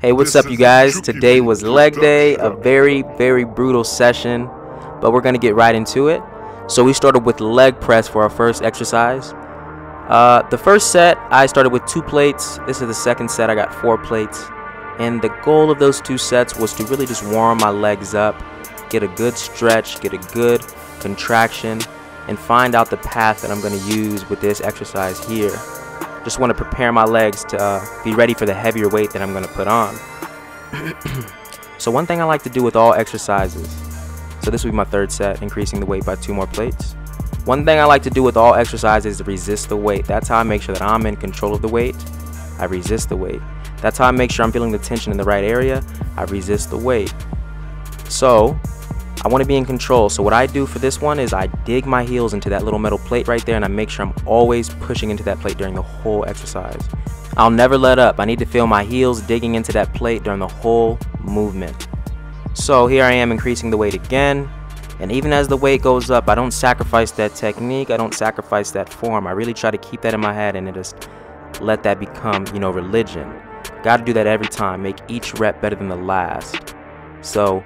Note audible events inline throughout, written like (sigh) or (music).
Hey, what's up, you guys? Today was leg day, a very, very brutal session, but we're gonna get right into it. So we started with leg press for our first exercise. Uh, the first set, I started with two plates. This is the second set, I got four plates. And the goal of those two sets was to really just warm my legs up, get a good stretch, get a good contraction, and find out the path that I'm gonna use with this exercise here just want to prepare my legs to uh, be ready for the heavier weight that I'm going to put on. (clears throat) so one thing I like to do with all exercises, so this will be my third set, increasing the weight by two more plates. One thing I like to do with all exercises is resist the weight. That's how I make sure that I'm in control of the weight. I resist the weight. That's how I make sure I'm feeling the tension in the right area. I resist the weight. So I want to be in control. So what I do for this one is I dig my heels into that little metal plate right there and I make sure I'm always pushing into that plate during the whole exercise. I'll never let up. I need to feel my heels digging into that plate during the whole movement. So here I am increasing the weight again. And even as the weight goes up, I don't sacrifice that technique. I don't sacrifice that form. I really try to keep that in my head and just let that become, you know, religion. Got to do that every time. Make each rep better than the last. So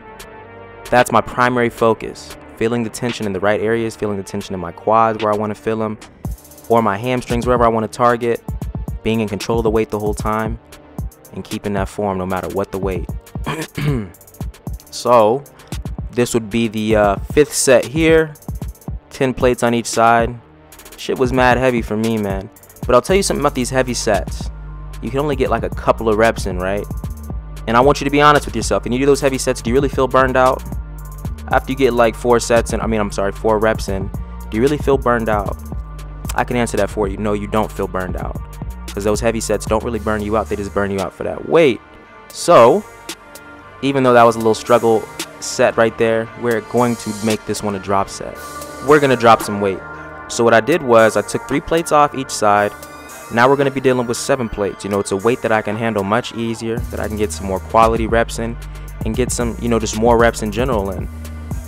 that's my primary focus. Feeling the tension in the right areas, feeling the tension in my quads where I want to feel them, or my hamstrings wherever I want to target, being in control of the weight the whole time, and keeping that form no matter what the weight. (clears throat) so, this would be the uh, fifth set here. 10 plates on each side. Shit was mad heavy for me, man. But I'll tell you something about these heavy sets. You can only get like a couple of reps in, right? And I want you to be honest with yourself. When you do those heavy sets, do you really feel burned out? After you get like four sets and I mean, I'm sorry, four reps in, do you really feel burned out? I can answer that for you. No, you don't feel burned out. Because those heavy sets don't really burn you out, they just burn you out for that weight. So, even though that was a little struggle set right there, we're going to make this one a drop set. We're going to drop some weight. So what I did was I took three plates off each side now we're going to be dealing with seven plates. You know, it's a weight that I can handle much easier, that I can get some more quality reps in and get some, you know, just more reps in general in.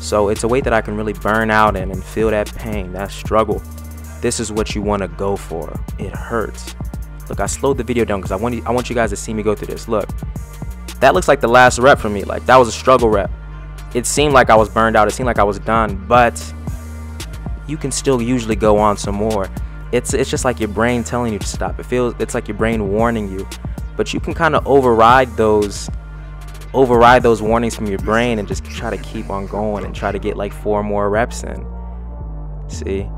So it's a weight that I can really burn out in and feel that pain, that struggle. This is what you want to go for. It hurts. Look, I slowed the video down because I want you, I want you guys to see me go through this. Look, that looks like the last rep for me. Like that was a struggle rep. It seemed like I was burned out. It seemed like I was done, but you can still usually go on some more it's it's just like your brain telling you to stop. It feels it's like your brain warning you, but you can kind of override those override those warnings from your brain and just try to keep on going and try to get like four more reps in. See?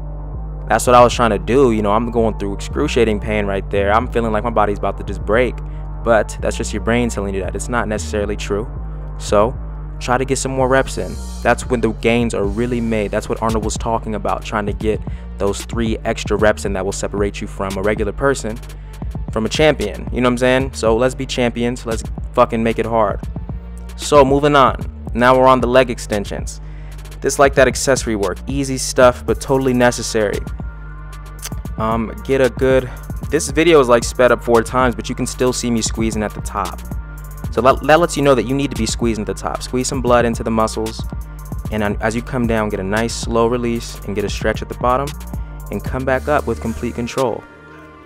That's what I was trying to do. You know, I'm going through excruciating pain right there. I'm feeling like my body's about to just break. But that's just your brain telling you that. It's not necessarily true. So, try to get some more reps in. That's when the gains are really made. That's what Arnold was talking about, trying to get those three extra reps in that will separate you from a regular person, from a champion. You know what I'm saying? So let's be champions. Let's fucking make it hard. So moving on. Now we're on the leg extensions. This like that accessory work. Easy stuff, but totally necessary. Um, get a good. This video is like sped up four times, but you can still see me squeezing at the top. So that, that lets you know that you need to be squeezing at the top. Squeeze some blood into the muscles. And as you come down, get a nice slow release and get a stretch at the bottom. And come back up with complete control.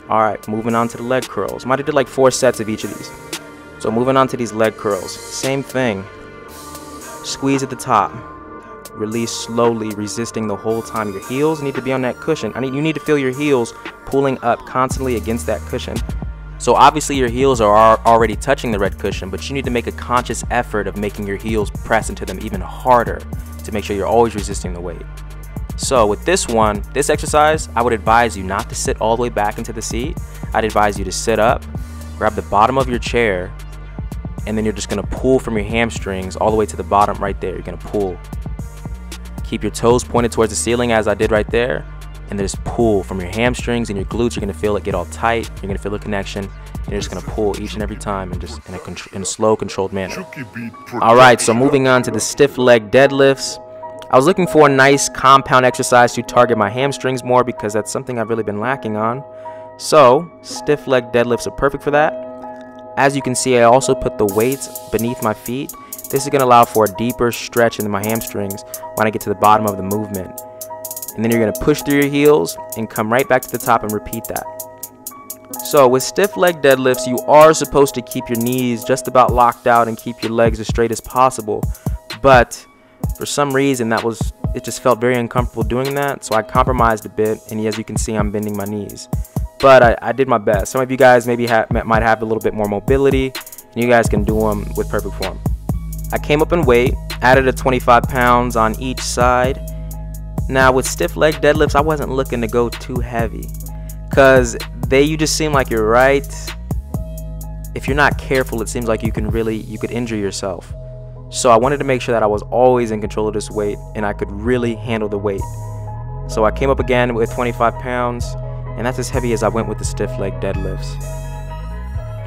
Alright, moving on to the leg curls. Might have did like four sets of each of these. So moving on to these leg curls. Same thing. Squeeze at the top. Release slowly, resisting the whole time. Your heels need to be on that cushion. I mean, you need to feel your heels pulling up constantly against that cushion so obviously your heels are already touching the red cushion, but you need to make a conscious effort of making your heels press into them even harder to make sure you're always resisting the weight. So with this one, this exercise, I would advise you not to sit all the way back into the seat. I'd advise you to sit up, grab the bottom of your chair, and then you're just gonna pull from your hamstrings all the way to the bottom right there. You're gonna pull. Keep your toes pointed towards the ceiling as I did right there, and just pull from your hamstrings and your glutes. You're gonna feel it get all tight. You're gonna feel a connection. You're just gonna pull each and every time and just in a, in a slow, controlled manner. All right, so moving on to the stiff leg deadlifts. I was looking for a nice compound exercise to target my hamstrings more because that's something I've really been lacking on. So, stiff leg deadlifts are perfect for that. As you can see, I also put the weights beneath my feet. This is going to allow for a deeper stretch into my hamstrings when I get to the bottom of the movement and then you're going to push through your heels and come right back to the top and repeat that. So with stiff leg deadlifts, you are supposed to keep your knees just about locked out and keep your legs as straight as possible. But for some reason that was it just felt very uncomfortable doing that so I compromised a bit and as you can see I'm bending my knees but I, I did my best. Some of you guys maybe ha might have a little bit more mobility and you guys can do them with perfect form. I came up in weight added a 25 pounds on each side. Now with stiff leg deadlifts I wasn't looking to go too heavy because they you just seem like you're right. If you're not careful it seems like you can really you could injure yourself. So I wanted to make sure that I was always in control of this weight and I could really handle the weight. So I came up again with 25 pounds and that's as heavy as I went with the stiff leg deadlifts.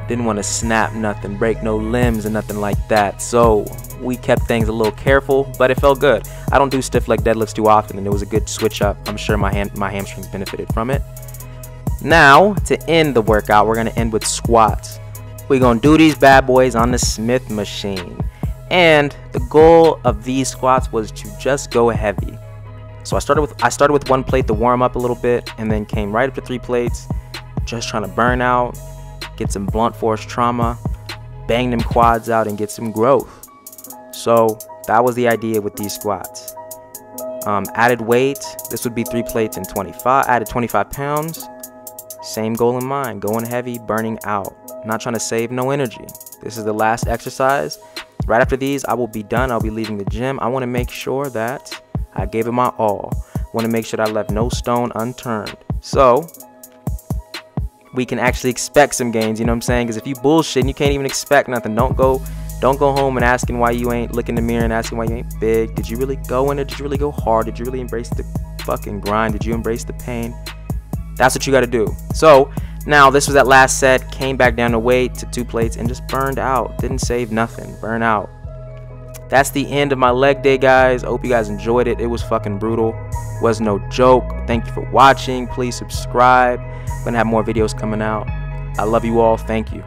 Didn't want to snap nothing, break no limbs and nothing like that. So we kept things a little careful, but it felt good. I don't do stiff leg deadlifts too often and it was a good switch up. I'm sure my hand my hamstrings benefited from it. Now, to end the workout, we're going to end with squats. We're going to do these bad boys on the Smith machine. And the goal of these squats was to just go heavy. So I started with I started with one plate to warm up a little bit and then came right up to three plates, just trying to burn out, get some blunt force trauma, bang them quads out and get some growth. So that was the idea with these squats. Um, added weight, this would be three plates and 25, added 25 pounds. Same goal in mind, going heavy, burning out. Not trying to save no energy. This is the last exercise Right after these, I will be done. I'll be leaving the gym. I want to make sure that I gave it my all. Want to make sure that I left no stone unturned. So, we can actually expect some gains, you know what I'm saying? Because if you bullshit and you can't even expect nothing, don't go don't go home and asking why you ain't looking in the mirror and asking why you ain't big. Did you really go in it? Did you really go hard? Did you really embrace the fucking grind? Did you embrace the pain? That's what you got to do. So, now, this was that last set, came back down to weight to two plates and just burned out. Didn't save nothing, burn out. That's the end of my leg day, guys. I hope you guys enjoyed it. It was fucking brutal. Was no joke. Thank you for watching. Please subscribe. I'm gonna have more videos coming out. I love you all. Thank you.